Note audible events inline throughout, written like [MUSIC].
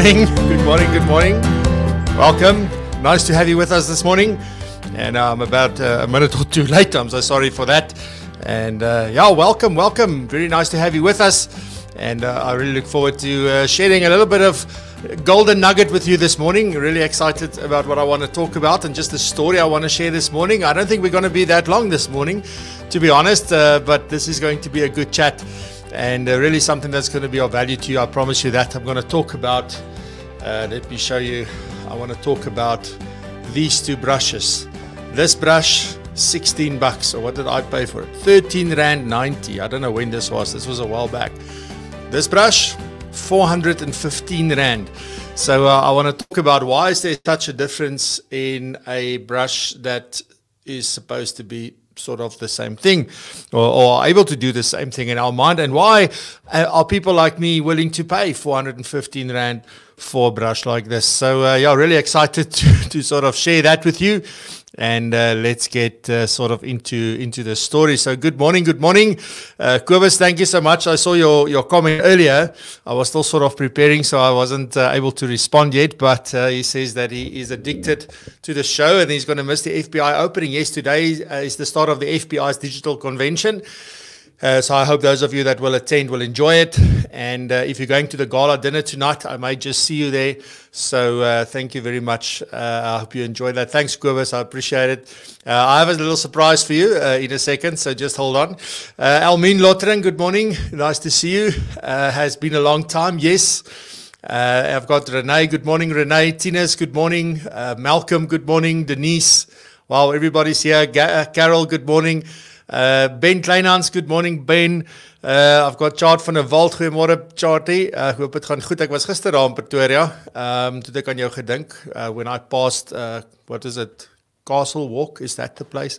Good morning, [LAUGHS] good morning, good morning. Welcome. Nice to have you with us this morning. And I'm about uh, a minute or two [LAUGHS] late. I'm so sorry for that. And uh, yeah, welcome, welcome. Very nice to have you with us. And uh, I really look forward to uh, sharing a little bit of golden nugget with you this morning. Really excited about what I want to talk about and just the story I want to share this morning. I don't think we're going to be that long this morning, to be honest, uh, but this is going to be a good chat and uh, really something that's going to be of value to you. I promise you that. I'm going to talk about, uh, let me show you, I want to talk about these two brushes. This brush, 16 bucks, or what did I pay for it? 13 Rand 90. I don't know when this was, this was a while back. This brush, 415 Rand. So uh, I want to talk about why is there such a difference in a brush that is supposed to be sort of the same thing or, or, able to do the same thing in our mind. And why uh, are people like me willing to pay 415 rand for a brush like this? So uh, yeah really excited [LAUGHS] to, to sort of share that with you and uh, let's get uh, sort of into into the story. So, good morning, good morning, uh. Thank you so much. I saw your your comment earlier. I was still sort of preparing, so I wasn't uh, able to respond yet. But uh, he says that he is addicted to the show and he's going to miss the FPI opening. Yes, today uh, is the start of the FPI's digital convention. Uh, so I hope those of you that will attend will enjoy it. And uh, if you're going to the gala dinner tonight, I may just see you there. So uh, thank you very much. Uh, I hope you enjoy that. Thanks, Kobus. I appreciate it. Uh, I have a little surprise for you uh, in a second, so just hold on. Almin Lotren, good morning. Nice to see you. has been a long time. Yes. I've got Renee. Good morning, Renee. Tines, good morning. Malcolm, good morning. Denise. Wow, everybody's here. Ga- Carol, good morning. Uh, ben Kleinhans, good morning Ben. Uh I've got Chart van der Walt. Goeiemôre Chartie. Uh, ek hoop dit gaan goed. Ek was gister daar in Pretoria. Ehm um, toe ek aan jou gedink uh, when I passed uh what is it? Castle Walk, is that the place?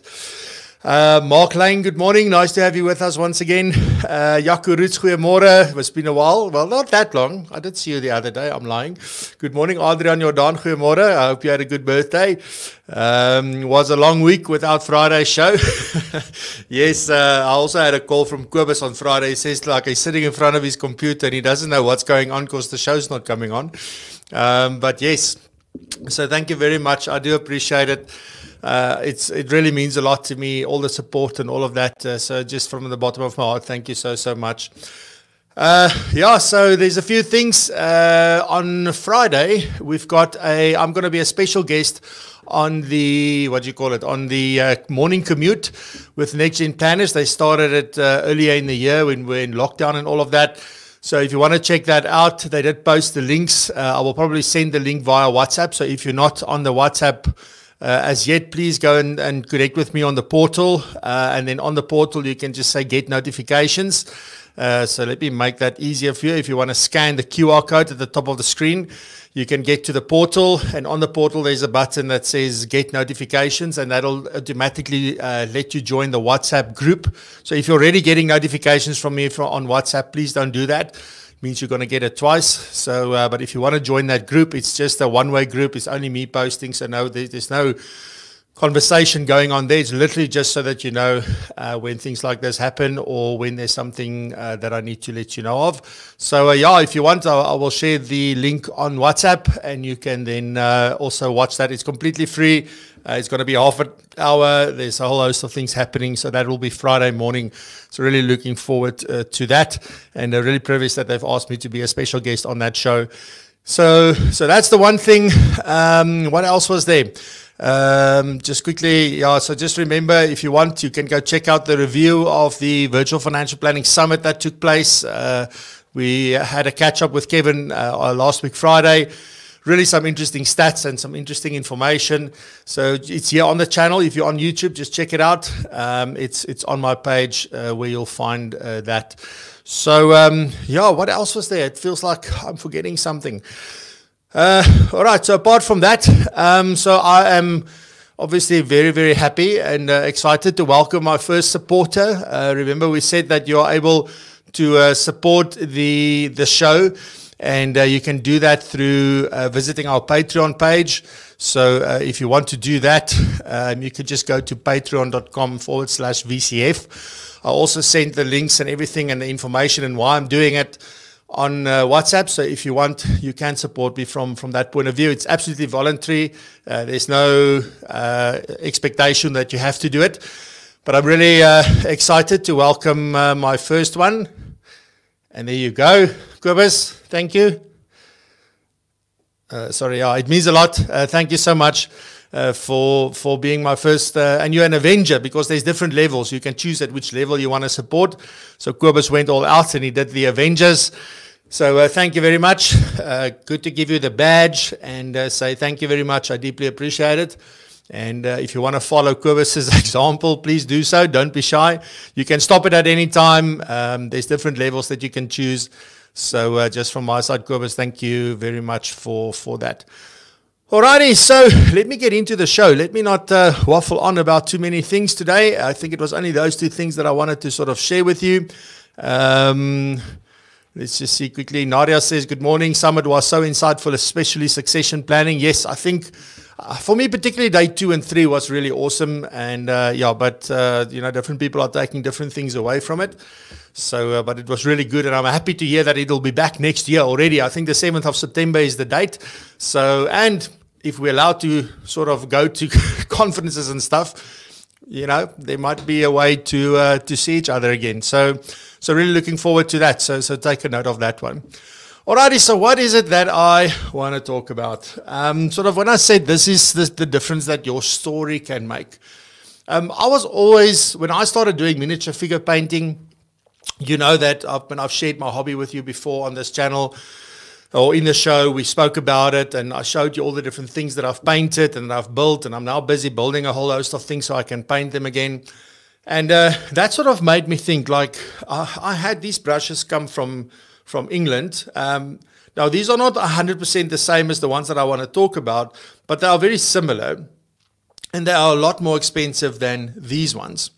Uh, Mark Lane, good morning. Nice to have you with us once again. Uh, Jaco Roots, goeiemôre. It's been a while. Well, not that long. I did see you the other day. I'm lying. Good morning, Adrian Jordan. Goeiemôre. I hope you had a good birthday. Um, was a long week without Friday's show. [LAUGHS] yes, uh, I also had a call from Kobus on Friday. He says like he's sitting in front of his computer and he doesn't know what's going on because the show's not coming on. Um, but yes, so thank you very much. I do appreciate it uh, it's it really means a lot to me, all the support and all of that. Uh, so just from the bottom of my heart, thank you so so much. Uh, yeah, so there's a few things. Uh, on Friday, we've got a. I'm going to be a special guest on the what do you call it on the uh, morning commute with Next Gen Planners. They started it uh, earlier in the year when we're in lockdown and all of that. So if you want to check that out, they did post the links. Uh, I will probably send the link via WhatsApp. So if you're not on the WhatsApp uh, as yet, please go and, and connect with me on the portal. Uh, and then on the portal, you can just say get notifications. Uh, so let me make that easier for you. If you want to scan the QR code at the top of the screen, you can get to the portal. And on the portal, there's a button that says get notifications, and that'll automatically uh, let you join the WhatsApp group. So if you're already getting notifications from me on WhatsApp, please don't do that means you're going to get it twice. So, uh, but if you want to join that group, it's just a one-way group. It's only me posting, so no, there's no conversation going on there. It's literally just so that you know uh, when things like this happen or when there's something uh, that I need to let you know of. So, uh, yeah, if you want, I, I, will share the link on WhatsApp and you can then uh, also watch that. It's completely free. Uh, it's going to be half an hour. There's a whole host of things happening. So that will be Friday morning. So really looking forward uh, to that. And really privileged that they've asked me to be a special guest on that show. So, so that's the one thing. Um, what else was there? Um, just quickly, yeah, so just remember if you want, you can go check out the review of the Virtual Financial Planning Summit that took place. Uh, we had a catch up with Kevin uh, last week, Friday really some interesting stats and some interesting information. So it's here on the channel. If you're on YouTube, just check it out. Um, it's it's on my page uh, where you'll find uh, that. So um, yeah, what else was there? It feels like I'm forgetting something. Uh, all right. So apart from that, um, so I am obviously very very happy and uh, excited to welcome my first supporter. Uh, remember, we said that you're able to uh, support the the show and uh, you can do that through uh, visiting our Patreon page. So uh, if you want to do that, um, you could just go to patreon.com forward slash VCF. I also sent the links and everything and the information and why I'm doing it on uh, WhatsApp. So if you want, you can support me from from that point of view. It's absolutely voluntary. Uh, there's no uh, expectation that you have to do it. But I'm really uh, excited to welcome uh, my first one. And there you go, Kobus. Thank you. Uh, sorry, yeah, it means a lot. thank you so much. Uh, for for being my first. Uh, and you're an Avenger because there's different levels. You can choose at which level you want to support. So Kobus went all out and he did the Avengers. So uh, thank you very much. Uh, good to give you the badge and uh, say thank you very much. I deeply appreciate it. And uh, if you want to follow Kobus's [LAUGHS] example, please do so. Don't be shy. You can stop it at any time. Um, there's different levels that you can choose. So uh, just from my side, Kobus, thank you very much for, for that. Alrighty, so let me get into the show. Let me not uh, waffle on about too many things today. I think it was only those two things that I wanted to sort of share with you. Um, Let's just see quickly. Nadia says, Good morning. Summit was so insightful, especially succession planning. Yes, I think uh, for me, particularly day two and three was really awesome. And uh, yeah, but uh, you know, different people are taking different things away from it. So, uh, but it was really good. And I'm happy to hear that it'll be back next year already. I think the 7th of September is the date. So, and if we're allowed to sort of go to [LAUGHS] conferences and stuff, you know, there might be a way to uh, to see each other again. So, so really looking forward to that. So, so take a note of that one. Alrighty, so what is it that I want to talk about? Um, sort of when I said this is the, the difference that your story can make. Um, I was always, when I started doing miniature figure painting, you know that I've, when I've shared my hobby with you before on this channel, or in the show, we spoke about it and I showed you all the different things that I've painted and I've built. And I'm now busy building a whole host of things so I can paint them again. And uh, that sort of made me think like I had these brushes come from, from England. Um, now, these are not 100% the same as the ones that I want to talk about, but they are very similar. And they are a lot more expensive than these ones.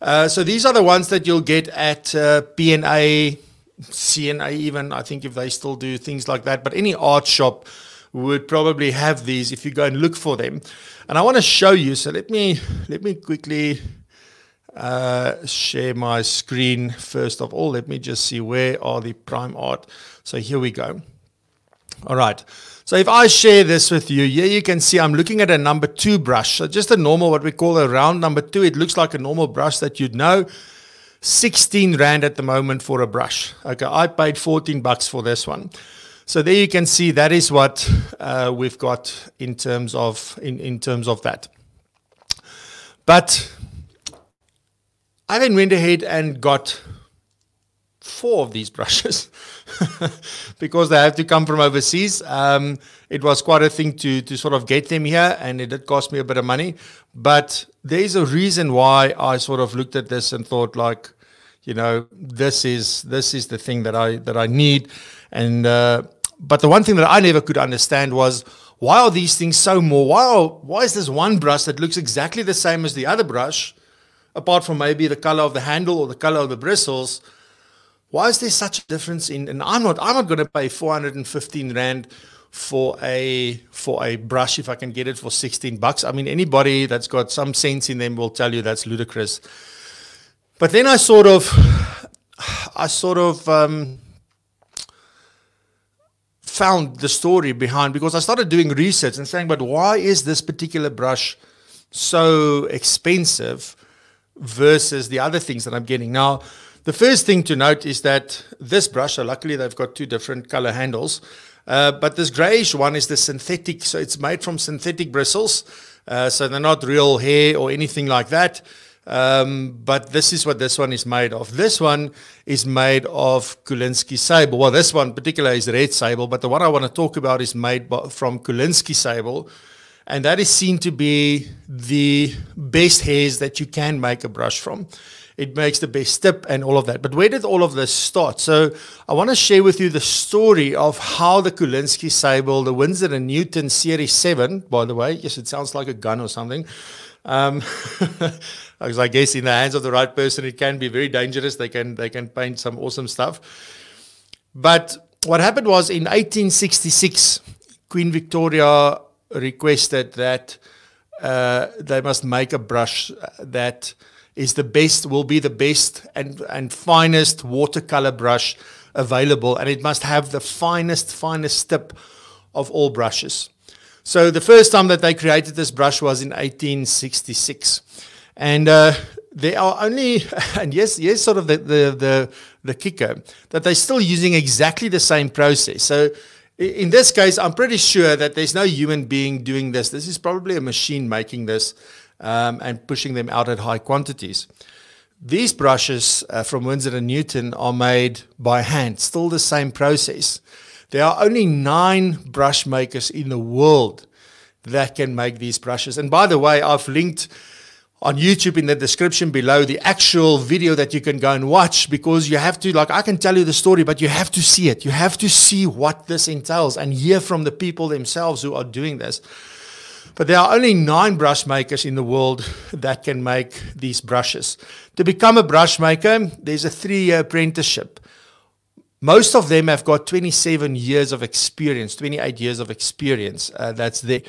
Uh, so these are the ones that you'll get at uh, PNA, CNA even, I think if they still do things like that, but any art shop would probably have these if you go and look for them. And I want to show you, so let me, let me quickly uh, share my screen first of all. Let me just see where are the prime art. So here we go. All right. So if I share this with you, here you can see I'm looking at a number two brush. So just a normal, what we call a round number two. It looks like a normal brush that you'd know. 16 Rand at the moment for a brush. Okay, I paid 14 bucks for this one. So there you can see that is what uh, we've got in terms of in, in terms of that. But I then went ahead and got four of these brushes [LAUGHS] because they have to come from overseas. Um, it was quite a thing to, to sort of get them here and it did cost me a bit of money. But there's a reason why I sort of looked at this and thought like, you know, this is this is the thing that I that I need. And uh, but the one thing that I never could understand was why are these things so more? Why are, why is this one brush that looks exactly the same as the other brush, apart from maybe the color of the handle or the color of the bristles? Why is there such a difference in? And I'm not I'm not going to pay 415 rand for a for a brush if I can get it for 16 bucks. I mean, anybody that's got some sense in them will tell you that's ludicrous. But then I sort of, I sort of um, found the story behind because I started doing research and saying, but why is this particular brush so expensive versus the other things that I'm getting now? The first thing to note is that this brush, so luckily they've got two different color handles. Uh, but this grayish one is the synthetic, so it's made from synthetic bristles. Uh, so they're not real hair or anything like that. Um, but this is what this one is made of. This one is made of Kolinsky sable. Well, this one particular is red sable, but the one I want to talk about is made from Kolinsky sable. And that is seen to be the best hairs that you can make a brush from it makes the best tip and all of that. But where did all of this start? So I want to share with you the story of how the Kolinsky Sable, the Winsor and Newton Series 7, by the way, yes, it sounds like a gun or something. Um, [LAUGHS] because I guess in the hands of the right person, it can be very dangerous. They can they can paint some awesome stuff. But what happened was in 1866, Queen Victoria requested that uh, they must make a brush that is the best, will be the best and, and finest watercolor brush available, and it must have the finest, finest tip of all brushes. So the first time that they created this brush was in 1866. And uh, there are only, [LAUGHS] and yes, yes, sort of the, the, the, the kicker, that they're still using exactly the same process. So in this case, I'm pretty sure that there's no human being doing this. This is probably a machine making this um, and pushing them out at high quantities. These brushes uh, from Winsor & Newton are made by hand, still the same process. There are only nine brush makers in the world that can make these brushes. And by the way, I've linked on YouTube in the description below the actual video that you can go and watch because you have to, like, I can tell you the story, but you have to see it. You have to see what this entails and hear from the people themselves who are doing this. But there are only nine brush makers in the world that can make these brushes. To become a brush maker, there's a three year apprenticeship. Most of them have got 27 years of experience, 28 years of experience. Uh, that's there.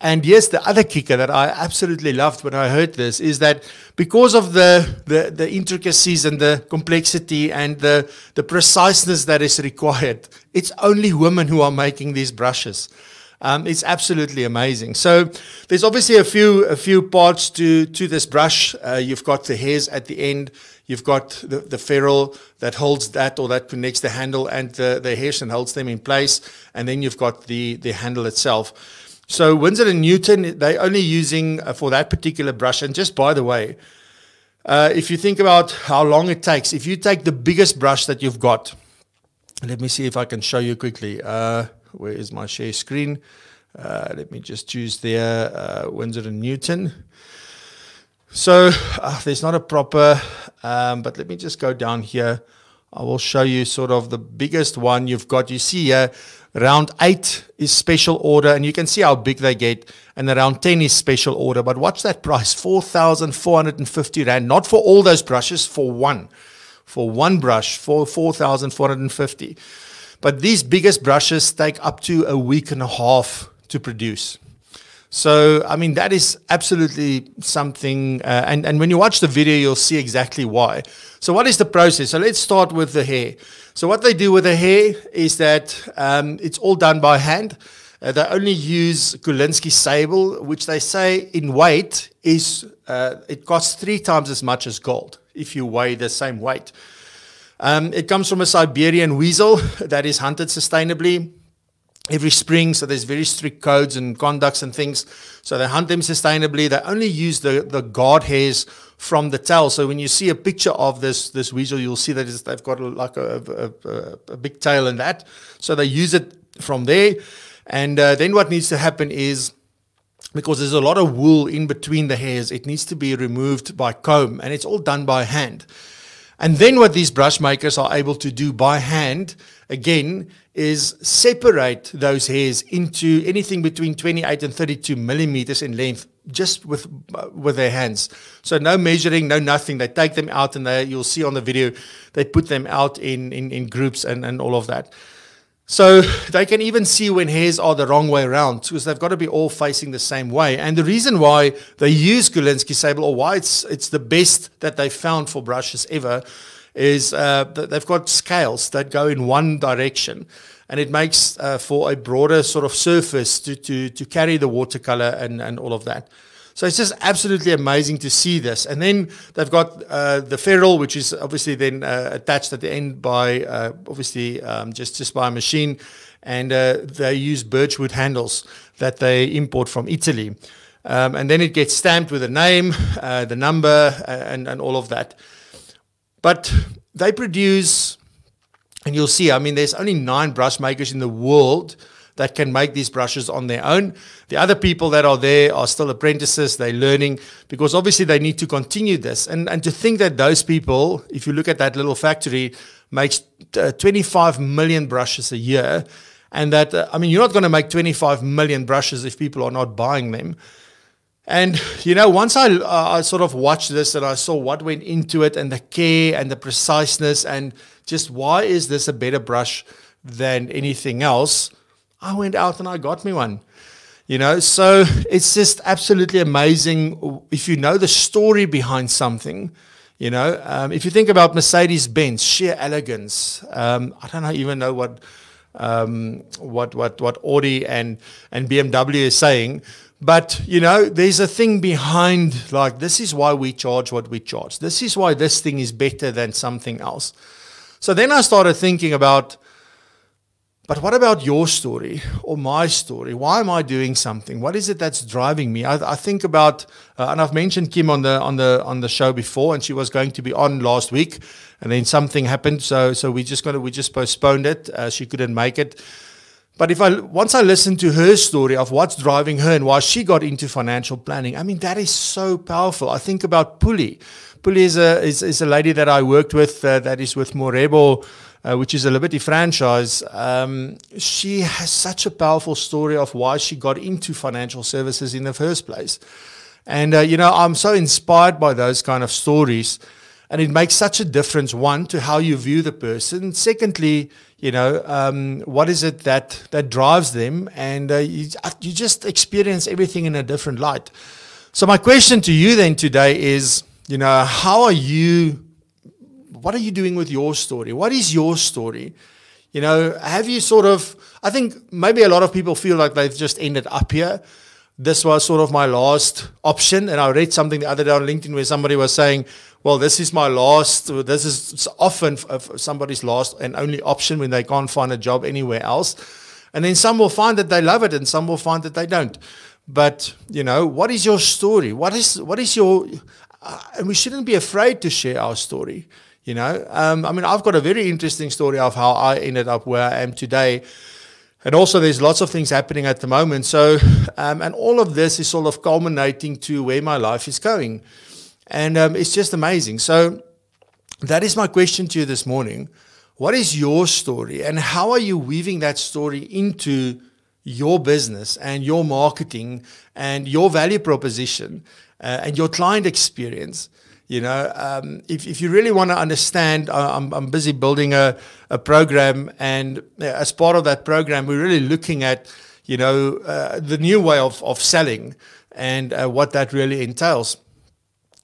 And yes, the other kicker that I absolutely loved when I heard this is that because of the, the, the intricacies and the complexity and the, the preciseness that is required, it's only women who are making these brushes. Um, it's absolutely amazing. So there's obviously a few a few parts to to this brush. Uh, you've got the hairs at the end. You've got the, the ferrule that holds that or that connects the handle and the, the hairs and holds them in place. And then you've got the, the handle itself. So Winsor and Newton, they're only using uh, for that particular brush. And just by the way, uh, if you think about how long it takes, if you take the biggest brush that you've got, let me see if I can show you quickly. Uh, where is my share screen? Uh, let me just choose there, uh, Winsor and Newton. So uh, there's not a proper, um, but let me just go down here. I will show you sort of the biggest one you've got. You see here, round eight is special order, and you can see how big they get. And around 10 is special order. But watch that price 4,450 Rand, not for all those brushes, for one. For one brush, for 4,450. But these biggest brushes take up to a week and a half to produce. So, I mean, that is absolutely something. Uh, and, and when you watch the video, you'll see exactly why. So, what is the process? So, let's start with the hair. So, what they do with the hair is that um, it's all done by hand. Uh, they only use Kolinsky sable, which they say in weight is uh, it costs three times as much as gold if you weigh the same weight. Um, it comes from a Siberian weasel [LAUGHS] that is hunted sustainably every spring. So there's very strict codes and conducts and things. So they hunt them sustainably. They only use the, the guard hairs from the tail. So when you see a picture of this this weasel, you'll see that they've got a, like a, a, a, big tail and that. So they use it from there. And uh, then what needs to happen is because there's a lot of wool in between the hairs, it needs to be removed by comb, and it's all done by hand. And then what these brush makers are able to do by hand, again, is separate those hairs into anything between 28 and 32 millimeters in length just with uh, with their hands. So no measuring, no nothing. They take them out and they, you'll see on the video, they put them out in, in, in groups and, and all of that. So they can even see when hairs are the wrong way around because they've got to be all facing the same way. And the reason why they use Kolinsky sable or why it's, it's the best that they've found for brushes ever is uh, they've got scales that go in one direction and it makes uh, for a broader sort of surface to, to, to carry the watercolor and, and all of that. So it's just absolutely amazing to see this. And then they've got uh, the ferrule, which is obviously then uh, attached at the end by uh, obviously um, just, just by a machine. And uh, they use birchwood handles that they import from Italy. Um, and then it gets stamped with a name, uh, the number, uh, and, and all of that. But they produce, and you'll see, I mean, there's only nine brush makers in the world that can make these brushes on their own. The other people that are there are still apprentices, they're learning because obviously they need to continue this. And, and to think that those people, if you look at that little factory, makes uh, 25 million brushes a year. And that, uh, I mean, you're not going to make 25 million brushes if people are not buying them. And, you know, once I, uh, I sort of watched this and I saw what went into it and the care and the preciseness and just why is this a better brush than anything else, I went out and I got me one. You know, so it's just absolutely amazing. If you know the story behind something, You know, um, if you think about Mercedes Benz, sheer elegance. Um, I don't even know what um, what what what Audi and and BMW is saying, but you know, there's a thing behind like this is why we charge what we charge. This is why this thing is better than something else. So then I started thinking about but what about your story or my story? Why am I doing something? What is it that's driving me? I, I think about, uh, and I've mentioned Kim on the on the on the show before, and she was going to be on last week, and then something happened, so so we just gonna we just postponed it. Uh, she couldn't make it. But if I once I listened to her story of what's driving her and why she got into financial planning, I mean that is so powerful. I think about Puli. Puli is a is, is a lady that I worked with uh, that is with Morebo uh, which is a Liberty franchise, um, she has such a powerful story of why she got into financial services in the first place. And, uh, you know, I'm so inspired by those kind of stories. And it makes such a difference, one, to how you view the person. Secondly, you know, um, what is it that, that drives them? And uh, you, uh, you just experience everything in a different light. So, my question to you then today is, you know, how are you what are you doing with your story? What is your story? You know, have you sort of, I think maybe a lot of people feel like they've just ended up here. This was sort of my last option. And I read something the other day on LinkedIn where somebody was saying, well, this is my last, this is often somebody's last and only option when they can't find a job anywhere else. And then some will find that they love it and some will find that they don't. But, you know, what is your story? What is, what is your, uh, and we shouldn't be afraid to share our story. You know, um, I mean, I've got a very interesting story of how I ended up where I am today. And also, there's lots of things happening at the moment. So, um, and all of this is sort of culminating to where my life is going. And um, it's just amazing. So, that is my question to you this morning. What is your story, and how are you weaving that story into your business and your marketing and your value proposition uh, and your client experience? You know, um, if, if you really want to understand, I'm, I'm busy building a, a program, and as part of that program, we're really looking at, you know, uh, the new way of, of selling and uh, what that really entails.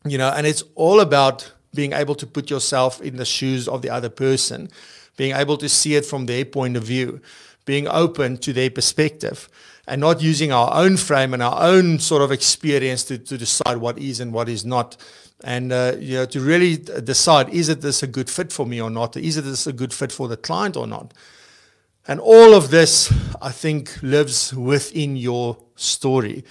You know, and it's all about being able to put yourself in the shoes of the other person, being able to see it from their point of view, being open to their perspective and not using our own frame and our own sort of experience to, to decide what is and what is not and uh, you know to really decide is it this a good fit for me or not? Is it this a good fit for the client or not? And all of this i think lives within your story.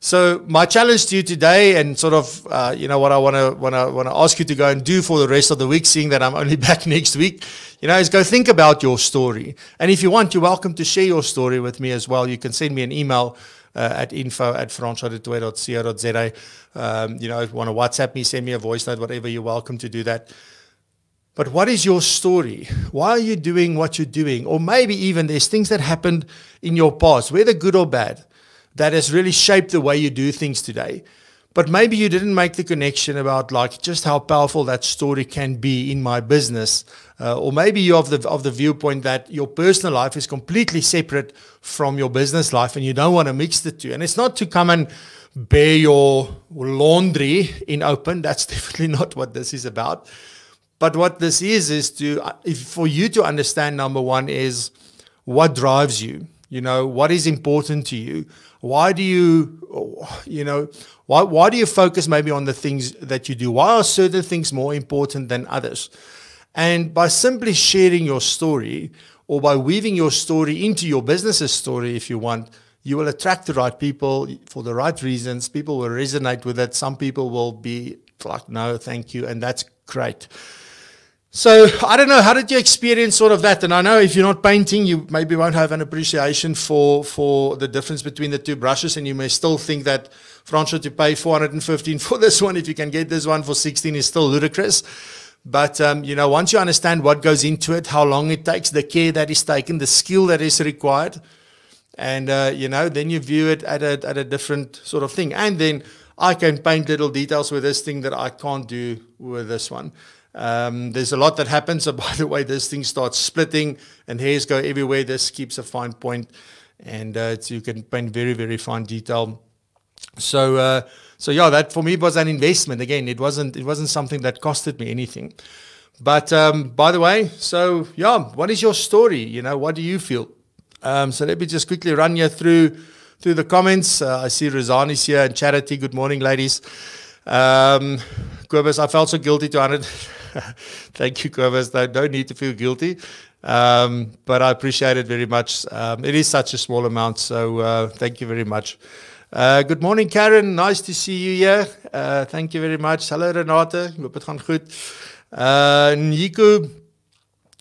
So my challenge to you today and sort of uh, you know what i want to want to want to ask you to go and do for the rest of the week seeing that i'm only [LAUGHS] back next week you know is go think about your story. And if you want you're welcome to share your story with me as well. You can send me an email at info at francois.co.za. Um, you know, if you want to WhatsApp me, send me a voice note, whatever, you're welcome to do that. But what is your story? Why are you doing what you're doing? Or maybe even there's things that happened in your past, whether good or bad, that has really shaped the way you do things today. But maybe you didn't make the connection about like just how powerful that story can be in my business, uh, or maybe you're of the of the viewpoint that your personal life is completely separate from your business life, and you don't want to mix the two. And it's not to come and bear your laundry in open. That's [LAUGHS] definitely not what this is about. But what this is is to uh, for you to understand. Number one is what drives you. You know what is important to you. Why do you, you know, why, why do you focus maybe on the things that you do? Why are certain things more important than others? And by simply sharing your story or by weaving your story into your business's story, if you want, you will attract the right people for the right reasons. People will resonate with it. Some people will be like, no, thank you. And that's great. So I don't know. How did you experience sort of that? And I know if you're not painting, you maybe won't have an appreciation for for the difference between the two brushes, and you may still think that Francois to pay 415 for this one if you can get this one for 16 is still ludicrous. But um, you know, once you understand what goes into it, how long it takes, the care that is taken, the skill that is required, and uh, you know, then you view it at a at a different sort of thing. And then I can paint little details with this thing that I can't do with this one. Um, there's a lot that happens. [LAUGHS] By the way, this thing starts splitting and hairs go everywhere. This keeps a fine point and uh, you can paint very, very fine detail. So, uh, so yeah, that for me was an investment. Again, it wasn't it wasn't something that costed me anything. But um, by the way, so yeah, what is your story? You know, what do you feel? Um, so let me just quickly run you through through the comments. Uh, I see Rosani's here and Charity. Good morning, ladies. Um, I felt so guilty to 100. [LAUGHS] Thank you, Kobus. No, no need to feel guilty. Um, but I appreciate it very much. Um, it is such a small amount, so uh, thank you very much. Uh, good morning, Karen. Nice to see you here. Uh, thank you very much. Hello, Renate. Hoop het gaan goed. Uh, Nico,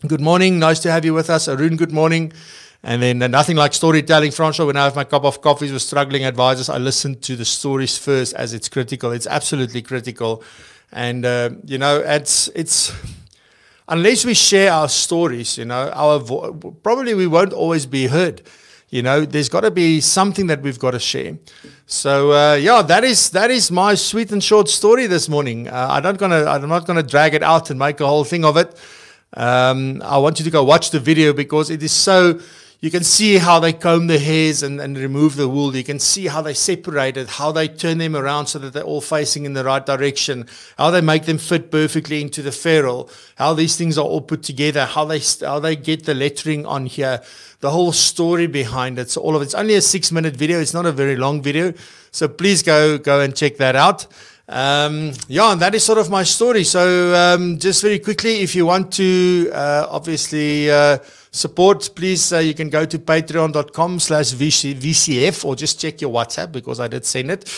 good morning. Nice to have you with us. Arun, good morning. And then uh, nothing like storytelling, Francois. When I have my cup of coffees with struggling advisors, I listen to the stories first as it's critical. It's absolutely critical. And, uh, you know, it's, it's, unless we share our stories, you know, our probably we won't always be heard. You know, there's got to be something that we've got to share. So uh, yeah, that is that is my sweet and short story this morning. Uh, I'm not gonna I'm not gonna drag it out and make a whole thing of it. Um, I want you to go watch the video because it is so you can see how they comb the hairs and, and remove the wool. You can see how they separate it, how they turn them around so that they're all facing in the right direction, how they make them fit perfectly into the ferrule, how these things are all put together, how they how they get the lettering on here, the whole story behind it. So all of it. it's only a six minute video. It's not a very long video. So please go go and check that out. Um, yeah, and that is sort of my story. So um, just very quickly, if you want to uh, obviously uh, support, please, uh, you can go to patreon.com slash VCF or just check your WhatsApp because I did send it.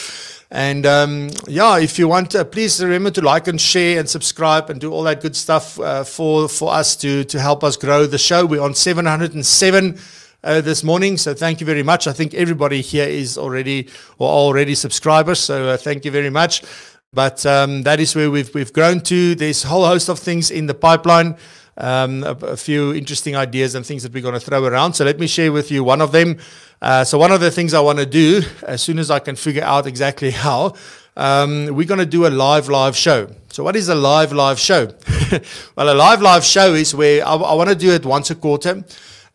And um, yeah, if you want, uh, please remember to like and share and subscribe and do all that good stuff uh, for, for us to, to help us grow the show. We're on 707 uh, this morning. So thank you very much. I think everybody here is already or already subscribers. So uh, thank you very much. But um, that is where we've, we've grown to. There's a whole host of things in the pipeline um, a, a, few interesting ideas and things that we're going to throw around. So let me share with you one of them. Uh, so one of the things I want to do, as soon as I can figure out exactly [LAUGHS] how, um, we're going to do a live live show. So what is a live live show? [LAUGHS] well, a live live show is where I, I want to do it once a quarter.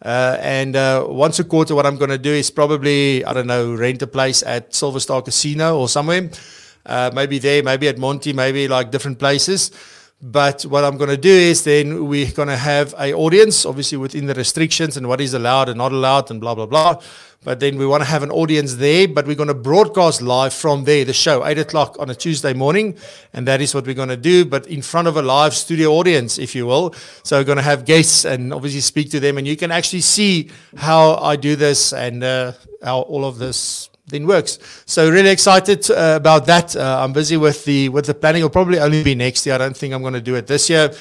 Uh, and uh, once a quarter, what I'm going to do is probably, I don't know, rent a place at Silver Star Casino or somewhere. Uh, maybe there, maybe at Monty, maybe like different places. But what I'm going to do is then we're going to have a audience, obviously within the restrictions and what is allowed and not allowed and blah, blah, blah. But then we want to have an audience there, but we're going to broadcast live from there, the show, 8 o'clock on a Tuesday morning. And that is what we're going to do, but in front of a live studio audience, if you will. So we're going to have guests and obviously speak to them. And you can actually see how I do this and uh, how all of this then works. So really excited uh, about that. Uh, I'm busy with the with the planning. It'll probably only be next year. I don't think I'm going to do it this year.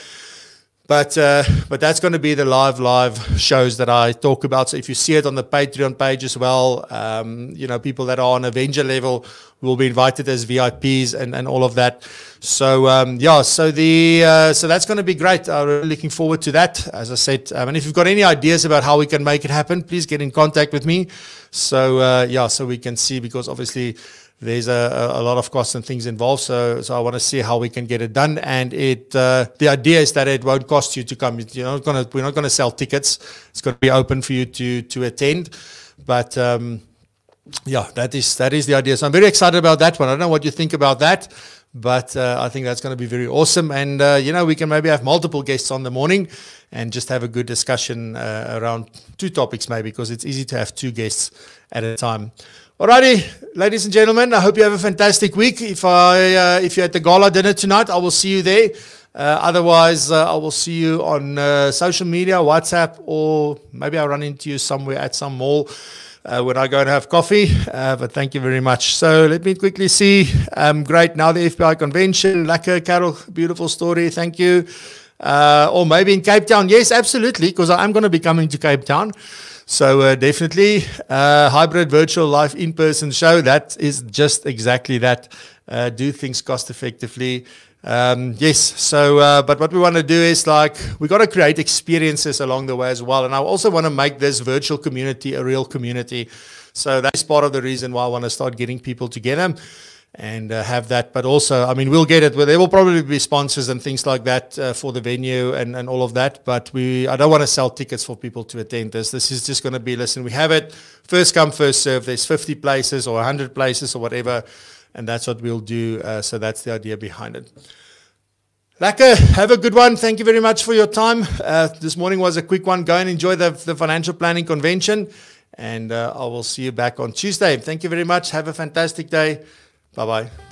But uh, but that's going to be the live live shows that I talk about. So if you see it on the Patreon page as well, um, you know people that are on Avenger level will be invited as VIPs and, and all of that. So um, yeah, so the uh, so that's going to be great. I'm really looking forward to that. As I said, um, and if you've got any ideas about how we can make it happen, please get in contact with me. So uh, yeah, so we can see because obviously there's a, a lot of costs and things involved. So, so I want to see how we can get it done. And it, uh, the idea is that it won't cost you to come. You're not gonna, we're not going to sell tickets. It's going to be open for you to to attend. But um, yeah, that is that is the idea. So I'm very excited about that one. I don't know what you think about that. But uh, I think that's going to be very awesome. And, uh, you know, we can maybe have multiple guests on the morning and just have a good discussion uh, around two topics, maybe, because it's easy to have two guests at a time. Alrighty, ladies and gentlemen, I hope you have a fantastic week. If I uh, if you're at the gala dinner tonight, I will see you there. Uh, otherwise, uh, I will see you on uh, social media, WhatsApp, or maybe I'll run into you somewhere at some mall uh, when I go and have coffee. Uh, but thank you very much. So let me quickly see. Um, great. Now the FPI convention. Lekker, Carol. Beautiful story. Thank you. or maybe in Cape Town. Yes, absolutely, because I'm going to be coming to Cape Town. So uh, definitely, uh, hybrid virtual live in-person show. That is just exactly that. Uh, do things cost effectively. Um, yes. So, uh, but what we want to do is like we got to create experiences along the way as well. And I also want to make this virtual community a real community. So that's part of the reason why I want to start getting people together. And uh, have that. But also, I mean, we'll get it. Where there will probably be sponsors and things like that uh, for the venue and, and all of that. But we, I don't want to sell tickets for people to attend this. This is just going to be, listen, we have it first come, first serve. There's 50 places or 100 places or whatever. And that's what we'll do. Uh, so that's the idea behind it. Lekker, have a good one. Thank you very much for your time. Uh, this morning was a quick one. Go and enjoy the, the financial planning convention. And uh, I will see you back on Tuesday. Thank you very much. Have a fantastic day. Bye bye.